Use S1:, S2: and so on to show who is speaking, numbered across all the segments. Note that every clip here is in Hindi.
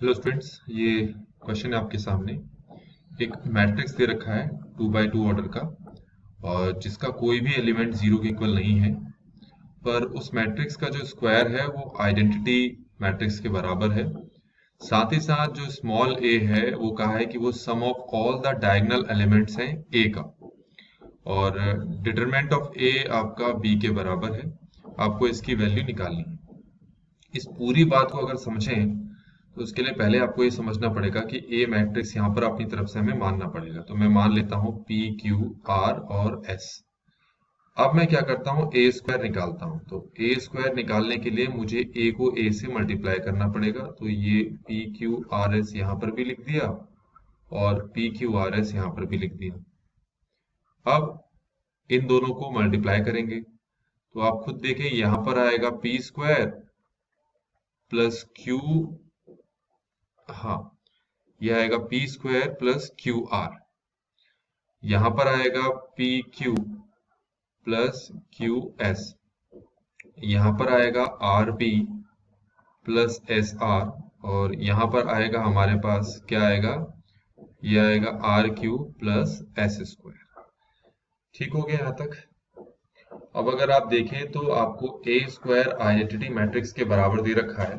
S1: हेलो स्टूडेंट्स ये क्वेश्चन है आपके सामने। एक मैट्रिक्स दे रखा है टू बाई टू ऑर्डर का, और जिसका कोई भी एलिमेंट ज़ीरो के इक्वल नहीं है। पर उस मैट्रिक्स का जो स्क्वायर है, वो आइडेंटिटी मैट्रिक्स के बराबर है। साथ ही साथ जो स्मॉल ए है, वो कहा है कि वो sum of all the diagonal elements हैं ए का। और डिटरमेंट ऑफ़ ए आपका बी के बराबर है। आपको इसकी वैल्यू निकालनी है। इस पूरी बात को अगर समझें तो उसके लिए पहले आपको ये समझना पड़ेगा कि ए मैट्रिक्स यहाँ पर अपनी तरफ़ से हमें मानना पड़ेगा। तो मैं मान लेता हूँ पी क्यू आर और एस अब मैं क्या करता हूँ? ए स्क्वायर निकालता हूँ। तो ए स्क्वायर निकालने के लिए मुझे ए को ए से मल्टीप्लाई करना पड़ेगा। तो ये पी क्यू आर एस यहाँ पर भी लिख दिया और पी क्यू आर एस यहाँ पर भी लिख दिया। अब इन दोनों को मल्टीप्लाई करेंगे। तो आप खुद देखें यहाँ पर आएगा पी स्क्वायर प्लस क्यू हाँ यह आएगा P square plus Q R यहाँ पर आएगा P Q plus Q S यहाँ पर आएगा R B plus S R और यहाँ पर आएगा हमारे पास क्या आएगा? यह आएगा R Q plus S square ठीक हो गया यहाँ तक? अब अगर आप देखें तो आपको ए स्क्वायर आइडेंटिटी मैट्रिक्स के बराबर दे रखा है।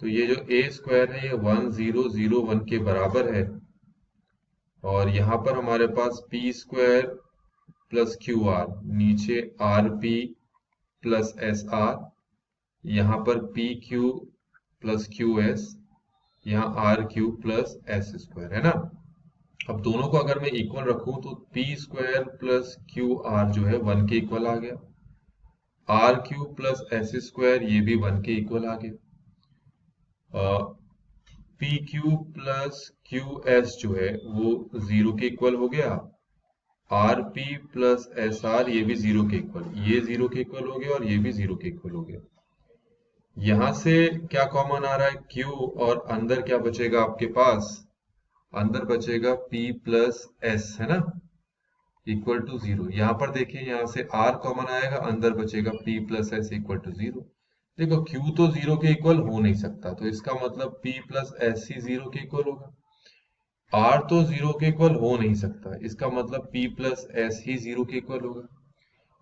S1: तो ये जो ए स्क्वायर है, ये वन ज़ीरो ज़ीरो वन के बराबर है। और यहाँ पर हमारे पास P square plus Q R नीचे R P plus S R यहाँ पर P Q plus Q S यहाँ R Q plus S square है ना? अब दोनों को अगर मैं इक्वल रखूँ तो P square plus Q R जो है वन के इक्वल आ गया। R Q plus S square ये भी वन के इक्वल आ गया। P Q plus Q S जो है, वो ज़ीरो के इक्वल हो गया। R P plus S R ये भी ज़ीरो के इक्वल ये ज़ीरो के इक्वल हो गया और ये भी ज़ीरो के इक्वल हो गया। यहाँ से क्या कॉमन आ रहा है? क्यू और अंदर क्या बचेगा आपके पास? अंदर बचेगा P प्लस एस है ना? इक्वल टू ज़ीरो यहाँ पर देखिए, यहाँ से R कॉमन आएगा, अंदर बचेगा P plus S equal to zero देखो, Q तो ज़ीरो के इक्वल हो नहीं सकता तो इसका मतलब P प्लस एस ही ज़ीरो के इक्वल होगा। R तो ज़ीरो के इक्वल हो नहीं सकता, इसका मतलब P प्लस एस ही ज़ीरो के इक्वल होगा।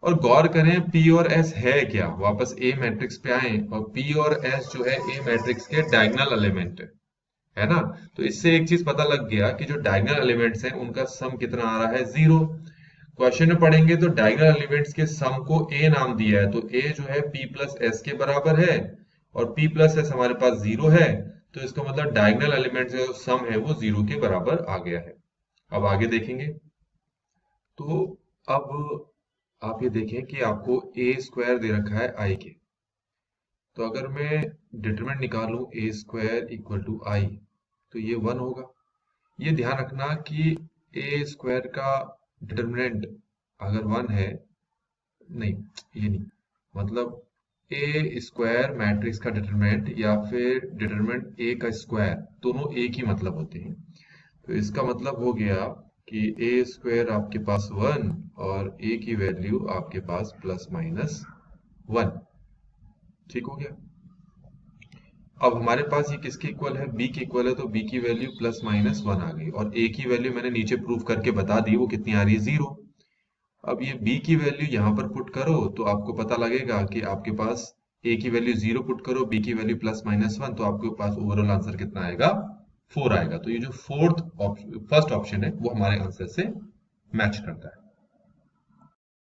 S1: और गौर करें, P और S है क्या? वापस A मैट्रिक्स पे आए, और P और S जो है, A मैट्रिक्स के डायगनल एलिमेंट है। है ना? तो इससे एक चीज़ पता लग गया कि जो डायगनल एलिमेंट्स हैं, उनका सम कितना आ रहा है? ज़ीरो क्वेश्चन में पढ़ेंगे तो डायगनल एलिमेंट्स के सम को ए नाम दिया है तो ए जो है पी प्लस एस के बराबर है और पी प्लस एस हमारे पास ज़ीरो है तो इसका मतलब डायगनल एलिमेंट्स का जो सम है वो ज़ीरो के बराबर आ गया है। अब आगे देखेंगे। तो अब आप ये देखें कि आपको ए स्क्वायर दे रखा है आई के। तो अगर मैं डिटरमिनेंट निकालू A square equal to I तो ये वन होगा। ये ध्यान रखना कि ए स्क्वायर का डिटर्मिनेंट अगर वन है, नहीं, ये नहीं। मतलब ए स्क्वायर मैट्रिक्स का डिटर्मिनेंट या फिर डिटर्मिनेंट ए का स्क्वायर दोनों एक ही मतलब होते हैं। तो इसका मतलब हो गया कि ए स्क्वायर आपके पास वन और ए की वैल्यू आपके पास प्लस माइनस वन ठीक हो गया? अब हमारे पास ये किसके इक्वल है? बी के इक्वल है तो बी की वैल्यू प्लस माइनस वन आ गई। और ए की वैल्यू मैंने नीचे प्रूव करके बता दी, वो कितनी आ रही है? ज़ीरो अब ये बी की वैल्यू यहाँ पर पुट करो तो आपको पता लगेगा कि आपके पास ए की वैल्यू ज़ीरो पुट करो बी की वैल्यू प्लस माइनस वन तो आपके पास ओवरऑल आंसर कितना आएगा? फोर आएगा। तो ये जो फोर्थ फ़र्स्ट ऑप्शन है, वो हमारे आंसर से मैच करता है।